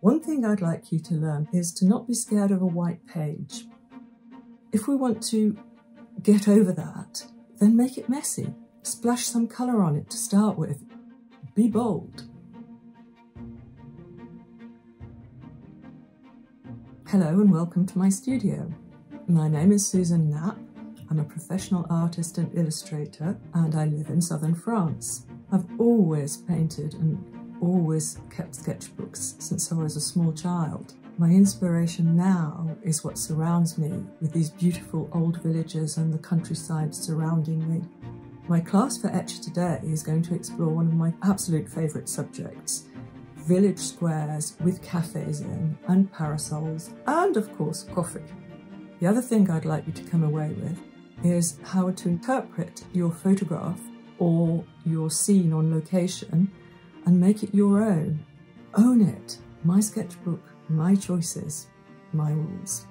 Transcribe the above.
One thing I'd like you to learn is to not be scared of a white page. If we want to get over that, then make it messy. Splash some colour on it to start with. Be bold. Hello and welcome to my studio. My name is Susan Knapp. I'm a professional artist and illustrator and I live in southern France. I've always painted and always kept sketchbooks since I was a small child. My inspiration now is what surrounds me with these beautiful old villages and the countryside surrounding me. My class for Etchr today is going to explore one of my absolute favourite subjects, village squares with cafes in and parasols and of course coffee. The other thing I'd like you to come away with is how to interpret your photograph or your scene on location and make it your own. Own it. My sketchbook, my choices, my rules.